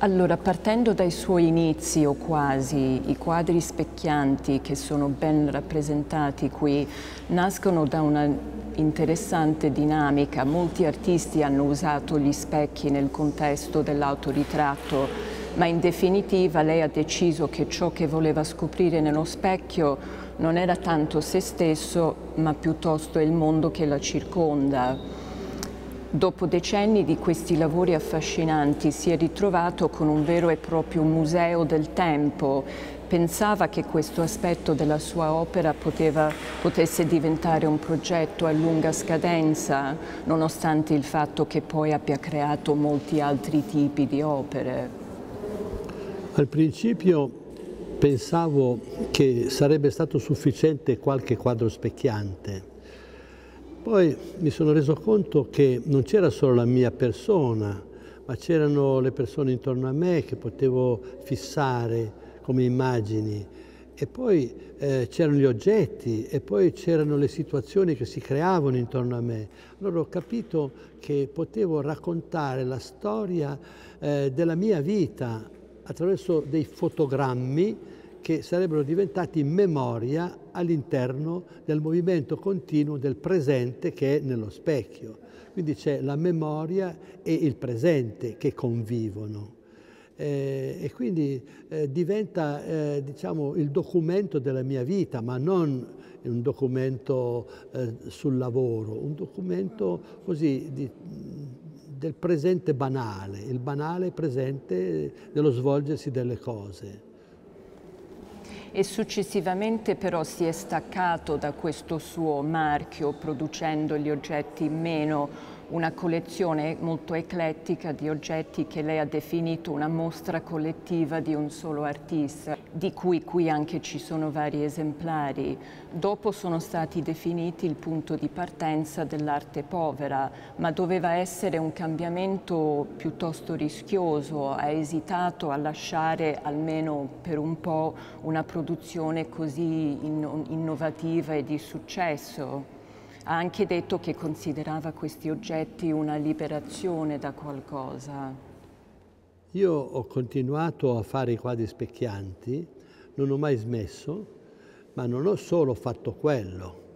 Allora, partendo dai suoi inizi o quasi, i quadri specchianti che sono ben rappresentati qui nascono da una interessante dinamica. Molti artisti hanno usato gli specchi nel contesto dell'autoritratto, ma in definitiva lei ha deciso che ciò che voleva scoprire nello specchio non era tanto se stesso, ma piuttosto il mondo che la circonda. Dopo decenni di questi lavori affascinanti si è ritrovato con un vero e proprio museo del tempo. Pensava che questo aspetto della sua opera poteva, potesse diventare un progetto a lunga scadenza, nonostante il fatto che poi abbia creato molti altri tipi di opere. Al principio pensavo che sarebbe stato sufficiente qualche quadro specchiante poi mi sono reso conto che non c'era solo la mia persona, ma c'erano le persone intorno a me che potevo fissare come immagini e poi eh, c'erano gli oggetti e poi c'erano le situazioni che si creavano intorno a me. Allora ho capito che potevo raccontare la storia eh, della mia vita attraverso dei fotogrammi che sarebbero diventati memoria all'interno del movimento continuo del presente che è nello specchio. Quindi c'è la memoria e il presente che convivono. Eh, e quindi eh, diventa eh, diciamo, il documento della mia vita, ma non un documento eh, sul lavoro, un documento così di, del presente banale, il banale presente dello svolgersi delle cose e successivamente però si è staccato da questo suo marchio producendo gli oggetti meno una collezione molto eclettica di oggetti che lei ha definito una mostra collettiva di un solo artista, di cui qui anche ci sono vari esemplari. Dopo sono stati definiti il punto di partenza dell'arte povera, ma doveva essere un cambiamento piuttosto rischioso. Ha esitato a lasciare almeno per un po' una produzione così innovativa e di successo. Ha anche detto che considerava questi oggetti una liberazione da qualcosa. Io ho continuato a fare i quadri specchianti, non ho mai smesso, ma non ho solo fatto quello.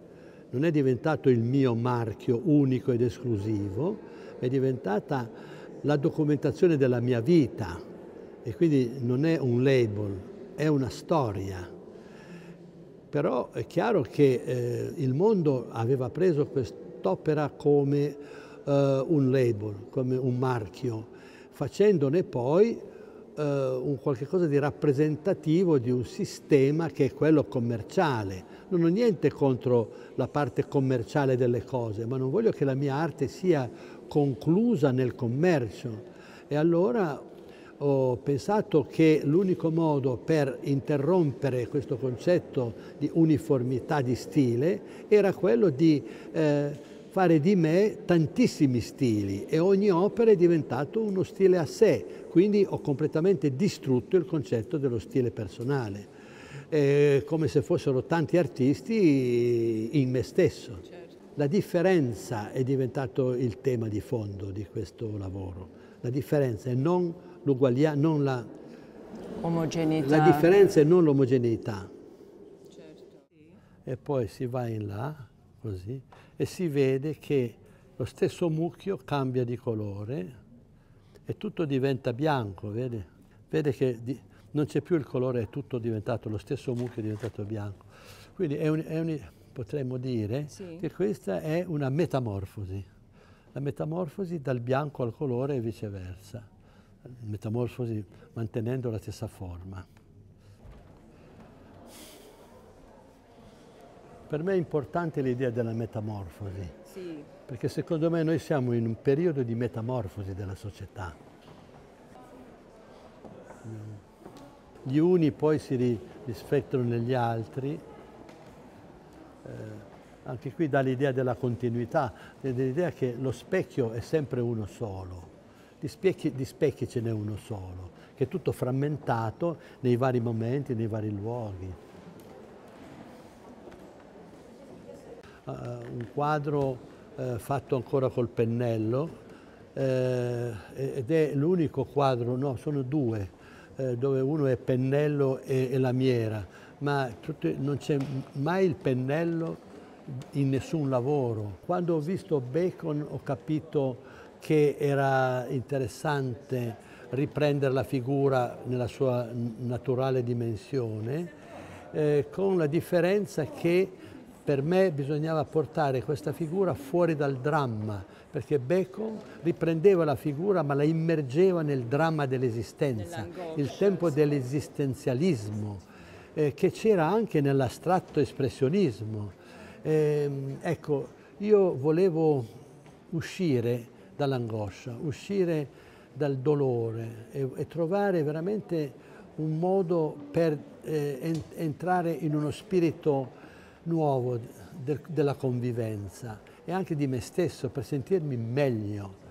Non è diventato il mio marchio unico ed esclusivo, è diventata la documentazione della mia vita e quindi non è un label, è una storia. Però è chiaro che eh, il mondo aveva preso quest'opera come eh, un label, come un marchio, facendone poi eh, un qualche cosa di rappresentativo di un sistema che è quello commerciale. Non ho niente contro la parte commerciale delle cose, ma non voglio che la mia arte sia conclusa nel commercio. E allora ho pensato che l'unico modo per interrompere questo concetto di uniformità di stile era quello di eh, fare di me tantissimi stili e ogni opera è diventato uno stile a sé, quindi ho completamente distrutto il concetto dello stile personale, eh, come se fossero tanti artisti in me stesso. Certo. La differenza è diventato il tema di fondo di questo lavoro, la differenza è non l'uguaglianza, non la omogeneità. La differenza è non l'omogeneità. Certo. E poi si va in là, così, e si vede che lo stesso mucchio cambia di colore e tutto diventa bianco, vede? Vede che non c'è più il colore, è tutto diventato, lo stesso mucchio è diventato bianco. Quindi è un, è un, potremmo dire sì. che questa è una metamorfosi, la metamorfosi dal bianco al colore e viceversa metamorfosi mantenendo la stessa forma. Per me è importante l'idea della metamorfosi, sì. perché secondo me noi siamo in un periodo di metamorfosi della società. Gli uni poi si rispettano negli altri, eh, anche qui dà l'idea della continuità, dell'idea che lo specchio è sempre uno solo di specchi, di specchi ce n'è uno solo, che è tutto frammentato nei vari momenti, nei vari luoghi. Uh, un quadro uh, fatto ancora col pennello, eh, ed è l'unico quadro, no, sono due, eh, dove uno è pennello e, e lamiera, ma tutte, non c'è mai il pennello in nessun lavoro. Quando ho visto Bacon ho capito che era interessante riprendere la figura nella sua naturale dimensione, eh, con la differenza che per me bisognava portare questa figura fuori dal dramma, perché Bacon riprendeva la figura ma la immergeva nel dramma dell'esistenza, il tempo dell'esistenzialismo, eh, che c'era anche nell'astratto espressionismo. Eh, ecco, io volevo uscire dall'angoscia, uscire dal dolore e, e, trovare veramente un modo per eh, en entrare in uno spirito nuovo de della convivenza e anche di me stesso per sentirmi meglio.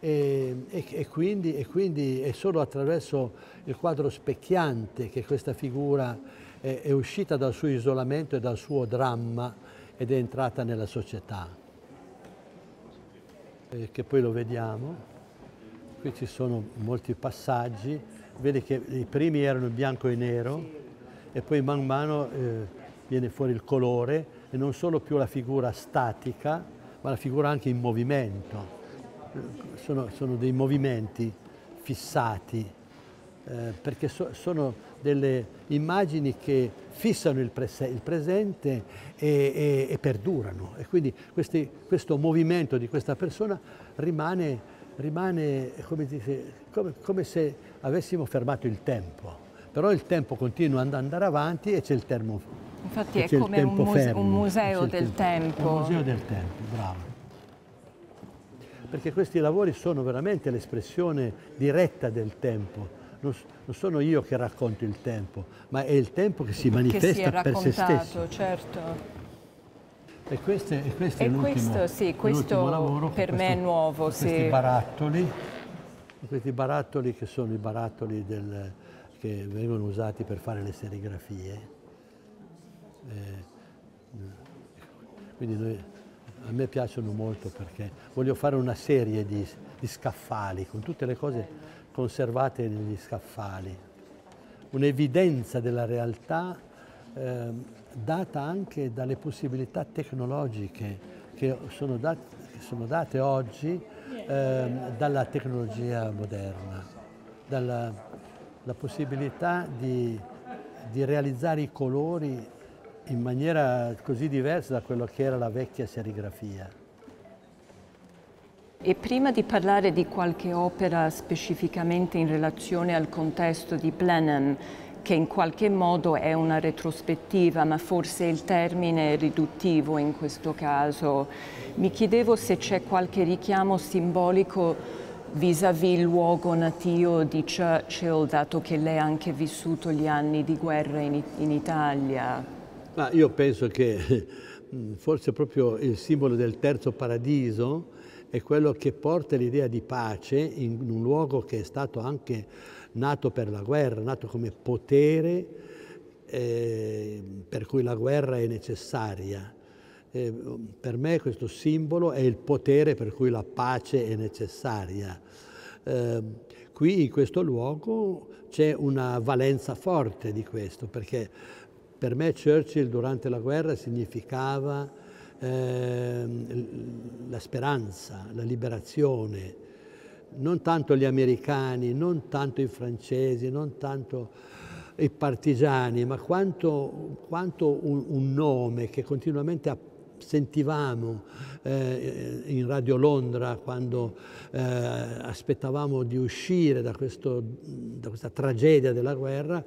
E, e, e, quindi, e, quindi, è solo attraverso il quadro specchiante che questa figura è, è uscita dal suo isolamento e dal suo dramma ed è entrata nella società. E che poi lo vediamo. Qui ci sono molti passaggi, vedi che i primi erano bianco e nero e poi man mano eh, viene fuori il colore e non solo più la figura statica, ma la figura anche in movimento. Sono, sono dei movimenti fissati, eh, perché so, sono delle immagini che fissano il, prese il presente e, e, e, perdurano. E quindi questi, questo movimento di questa persona rimane rimane come, dice, come, come, se avessimo fermato il tempo, però il tempo continua ad andare avanti e c'è il termo Infatti è come un, muse un, museo del tempo. tempo. Un museo del tempo, bravo. Perché questi lavori sono veramente l'espressione diretta del tempo. Non, non, sono io che racconto il tempo, ma è il tempo che si manifesta che si per se stesso. certo. E, queste, e questo e è l'ultimo sì, questo lavoro. Per me questo, è nuovo, questi sì. barattoli, questi barattoli che sono i barattoli del, che vengono usati per fare le serigrafie. Eh, quindi noi, a me piacciono molto perché voglio fare una serie di, di scaffali con tutte le cose conservate negli scaffali, un'evidenza della realtà eh, data anche dalle possibilità tecnologiche che sono date, che sono date oggi eh, dalla tecnologia moderna, dalla la possibilità di, di realizzare i colori in maniera così diversa da quello che era la vecchia serigrafia. E prima di parlare di qualche opera specificamente in relazione al contesto di Blenheim, che in qualche modo è una retrospettiva, ma forse il termine è riduttivo in questo caso. Mi chiedevo se c'è qualche richiamo simbolico vis-à-vis il luogo natio di Churchill, dato che lei ha anche vissuto gli anni di guerra in, in Italia. Ma io penso che forse proprio il simbolo del terzo paradiso è quello che porta l'idea di pace in un luogo che è stato anche nato per la guerra, nato come potere eh, per cui la guerra è necessaria. Eh, per me questo simbolo è il potere per cui la pace è necessaria. Eh, qui in questo luogo c'è una valenza forte di questo, perché per me Churchill durante la guerra significava eh, la speranza, la liberazione, non tanto gli americani, non tanto i francesi, non tanto i partigiani, ma quanto, quanto un, un, nome che continuamente sentivamo eh, in Radio Londra quando eh, aspettavamo di uscire da, questo, da, questa tragedia della guerra,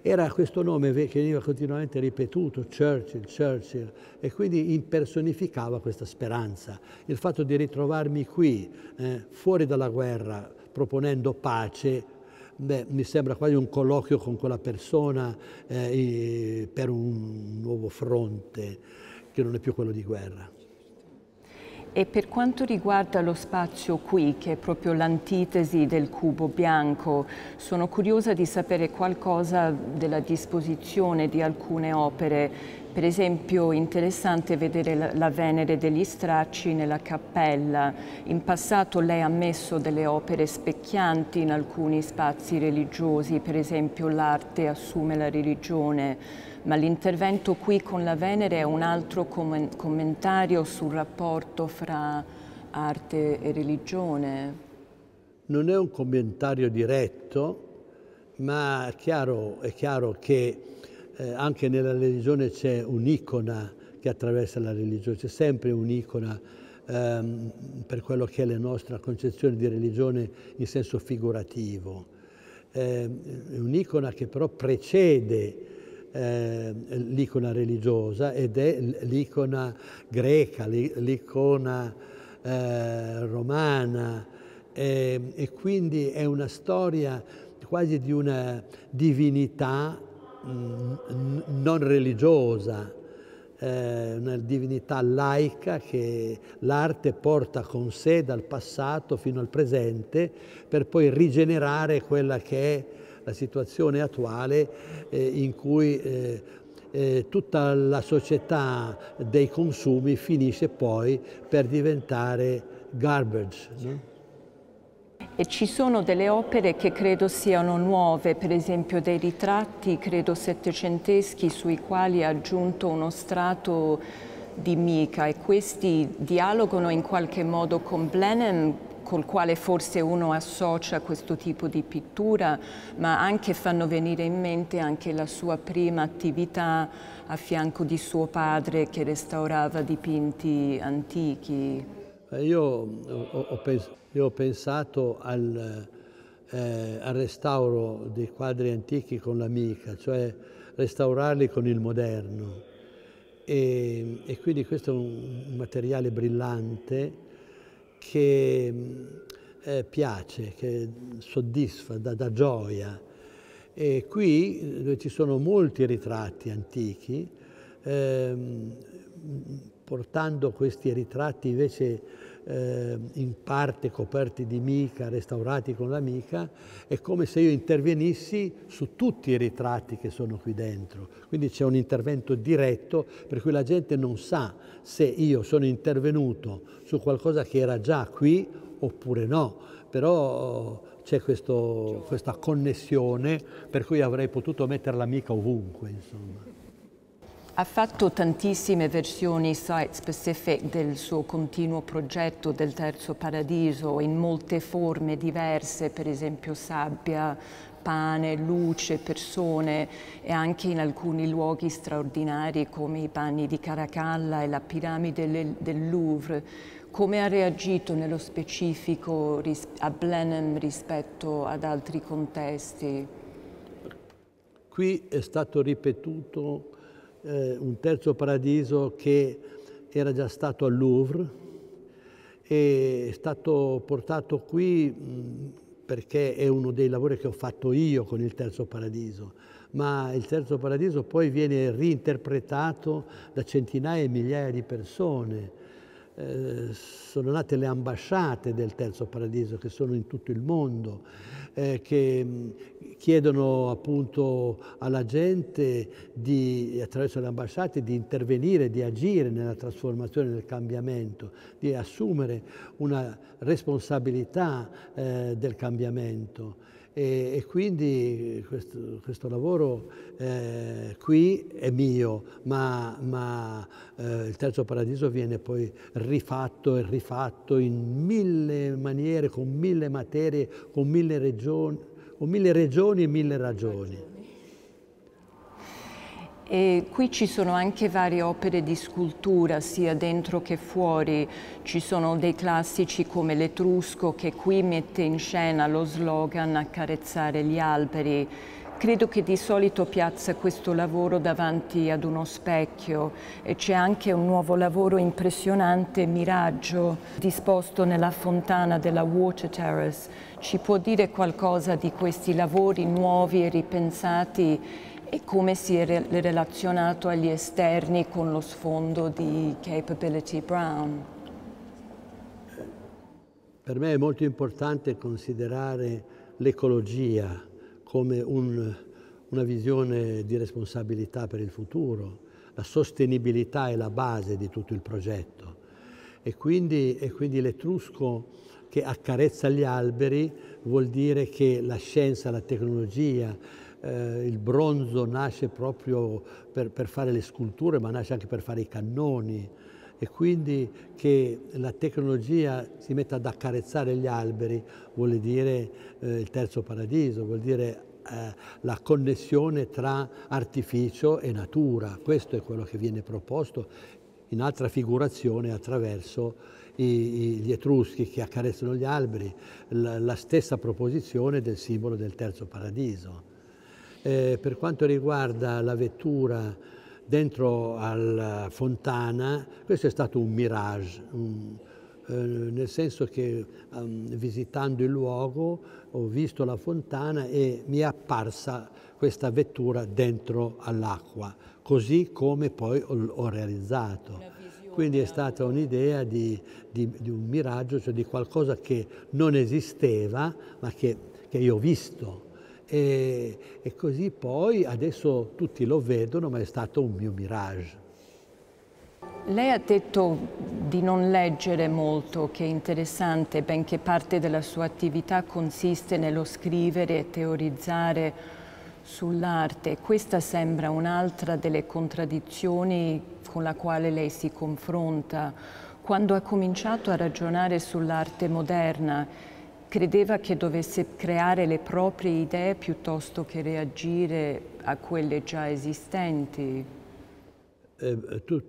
era questo nome che veniva continuamente ripetuto, Churchill, Churchill, e quindi impersonificava questa speranza. Il fatto di ritrovarmi qui, eh, fuori dalla guerra, proponendo pace, Beh, mi sembra quasi un colloquio con quella persona eh, per un nuovo fronte che non è più quello di guerra. E per quanto riguarda lo spazio qui, che è proprio l'antitesi del cubo bianco, sono curiosa di sapere qualcosa della disposizione di alcune opere Per esempio interessante vedere la Venere degli Stracci nella cappella. In passato lei ha messo delle opere specchianti in alcuni spazi religiosi, per esempio l'arte assume la religione, ma l'intervento qui con la Venere è un altro commentario sul rapporto fra arte e religione. Non è un commentario diretto, ma chiaro, è chiaro che eh, anche nella religione c'è un'icona che attraversa la religione, c'è sempre un'icona ehm, per quello che è la nostra concezione di religione in senso figurativo. Eh, un'icona che però precede eh, l'icona religiosa ed è l'icona greca, l'icona eh, romana ehm, e quindi è una storia quasi di una divinità non religiosa, eh, una divinità laica che l'arte porta con sé dal passato fino al presente per poi rigenerare quella che è la situazione attuale eh, in cui eh, eh, tutta la società dei consumi finisce poi per diventare garbage. No? E ci sono delle opere che credo siano nuove, per esempio dei ritratti, credo settecenteschi, sui quali ha aggiunto uno strato di mica e questi dialogano in qualche modo con Blenheim col quale forse uno associa questo tipo di pittura, ma anche fanno venire in mente anche la sua prima attività a fianco di suo padre che restaurava dipinti antichi. Io ho, ho pensato io ho pensato al, eh, al restauro dei quadri antichi con l'amica, cioè restaurarli con il moderno. E, e, quindi questo è un materiale brillante che eh, piace, che soddisfa, dà, dà gioia. E qui dove ci sono molti ritratti antichi, ehm, portando questi ritratti invece eh, in parte coperti di mica, restaurati con la mica, è come se io intervenissi su tutti i ritratti che sono qui dentro. Quindi c'è un intervento diretto per cui la gente non sa se io sono intervenuto su qualcosa che era già qui oppure no, però c'è questa connessione per cui avrei potuto mettere l'amica ovunque. Insomma. Ha fatto tantissime versioni site-specific del suo continuo progetto del Terzo Paradiso in molte forme diverse, per esempio sabbia, pane, luce, persone e anche in alcuni luoghi straordinari come i panni di Caracalla e la piramide del Louvre. Come ha reagito nello specifico a Blenheim rispetto ad altri contesti? Qui è stato ripetuto eh, un terzo paradiso che era già stato al Louvre e è stato portato qui perché è uno dei lavori che ho fatto io con il terzo paradiso, ma il terzo paradiso poi viene reinterpretato da centinaia e migliaia di persone sono nate le ambasciate del Terzo Paradiso che sono in tutto il mondo, eh, che mm, chiedono appunto alla gente di, attraverso le ambasciate di intervenire, di agire nella trasformazione, nel cambiamento, di assumere una responsabilità eh, del cambiamento. E, e quindi questo, questo lavoro eh, qui è mio, ma, ma eh, il Terzo Paradiso viene poi rifatto e rifatto in mille maniere, con mille materie, con mille regioni, con mille regioni e mille ragioni. E qui ci sono anche varie opere di scultura, sia dentro che fuori. Ci sono dei classici come l'Etrusco che qui mette in scena lo slogan accarezzare gli alberi. Credo che di solito piazza questo lavoro davanti ad uno specchio e c'è anche un nuovo lavoro impressionante, Miraggio, disposto nella fontana della Water Terrace. Ci può dire qualcosa di questi lavori nuovi e ripensati e come si è relazionato agli esterni con lo sfondo di Capability Brown? Per me è molto importante considerare l'ecologia come un, una visione di responsabilità per il futuro, la sostenibilità è la base di tutto il progetto e quindi, e quindi l'etrusco che accarezza gli alberi vuol dire che la scienza, la tecnologia, eh, il bronzo nasce proprio per, per, fare le sculture, ma nasce anche per fare i cannoni e quindi che la tecnologia si metta ad accarezzare gli alberi vuol dire eh, il terzo paradiso, vuol dire eh, la connessione tra artificio e natura. Questo è quello che viene proposto in altra figurazione attraverso i, gli etruschi che accarezzano gli alberi, la, la stessa proposizione del simbolo del terzo paradiso. Eh, per quanto riguarda la vettura dentro alla fontana, questo è stato un mirage, un, eh, nel senso che um, visitando il luogo ho visto la fontana e mi è apparsa questa vettura dentro all'acqua, così come poi ho, ho realizzato. Quindi è stata un'idea di, di, di, un miraggio, cioè di qualcosa che non esisteva, ma che, che io ho visto. E, e così poi adesso tutti lo vedono, ma è stato un mio mirage. Lei ha detto di non leggere molto, che è interessante, benché parte della sua attività consiste nello scrivere e teorizzare sull'arte. Questa sembra un'altra delle contraddizioni con la quale lei si confronta. Quando ha cominciato a ragionare sull'arte moderna, credeva che dovesse creare le proprie idee piuttosto che reagire a quelle già esistenti? Eh, tu,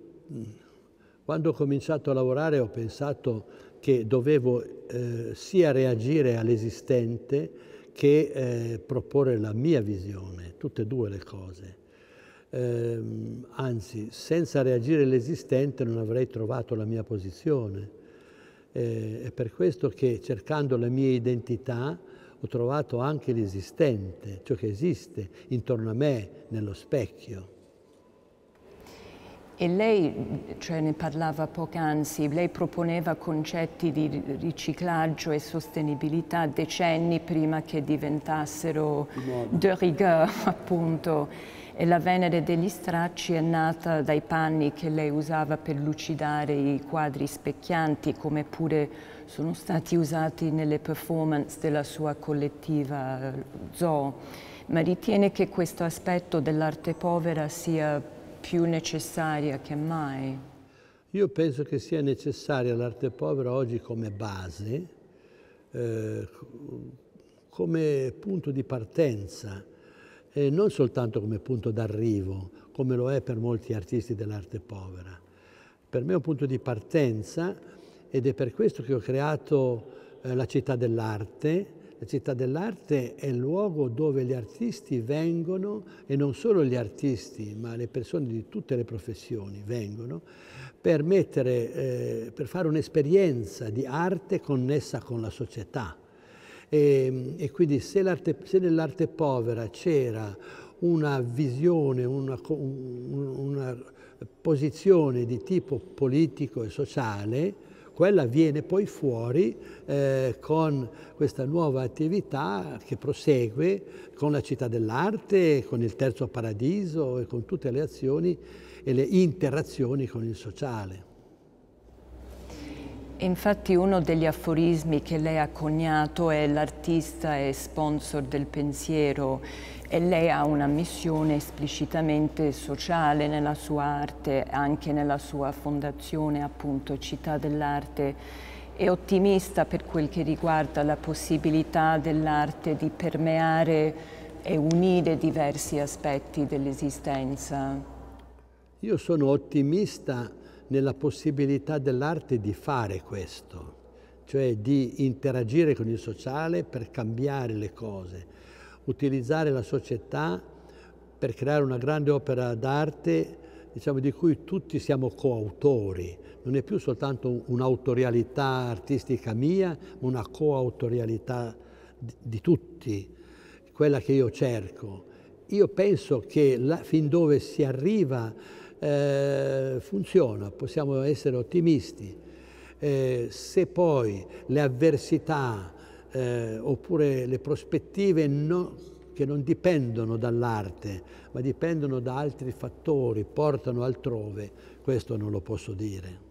quando ho cominciato a lavorare ho pensato che dovevo eh, sia reagire all'esistente che eh, proporre la mia visione, tutte e due le cose. Eh, anzi, senza reagire all'esistente non avrei trovato la mia posizione. Eh, è per questo che cercando la mia identità ho trovato anche l'esistente, ciò che esiste intorno a me, nello specchio. E lei, cioè ne parlava poc'anzi, lei proponeva concetti di riciclaggio e sostenibilità decenni prima che diventassero de rigueur, appunto. E la Venere degli stracci è nata dai panni che lei usava per lucidare i quadri specchianti, come pure sono stati usati nelle performance della sua collettiva Zoo. Ma ritiene che questo aspetto dell'arte povera sia più necessaria che mai? Io penso che sia necessaria l'arte povera oggi come base, eh, come punto di partenza e non soltanto come punto d'arrivo, come lo è per molti artisti dell'arte povera. Per me è un punto di partenza ed è per questo che ho creato eh, la città dell'arte, la città dell'arte è il luogo dove gli artisti vengono, e non solo gli artisti, ma le persone di tutte le professioni vengono, per, mettere, eh, per fare un'esperienza di arte connessa con la società. E, e quindi se, se nell'arte povera c'era una visione, una, una posizione di tipo politico e sociale, quella viene poi fuori eh, con questa nuova attività che prosegue con la città dell'arte, con il terzo paradiso e con tutte le azioni e le interazioni con il sociale. Infatti uno degli aforismi che lei ha coniato è l'artista è sponsor del pensiero e lei ha una missione esplicitamente sociale nella sua arte, anche nella sua fondazione appunto Città dell'Arte. È ottimista per quel che riguarda la possibilità dell'arte di permeare e unire diversi aspetti dell'esistenza. Io sono ottimista nella possibilità dell'arte di fare questo, cioè di interagire con il sociale per cambiare le cose utilizzare la società per creare una grande opera d'arte diciamo, di cui tutti siamo coautori. Non è più soltanto un'autorialità artistica mia, ma una coautorialità di, tutti, quella che io cerco. Io penso che la, fin dove si arriva eh, funziona, possiamo essere ottimisti. Eh, se poi le avversità eh, oppure le prospettive no, che non dipendono dall'arte, ma dipendono da altri fattori, portano altrove, questo non lo posso dire.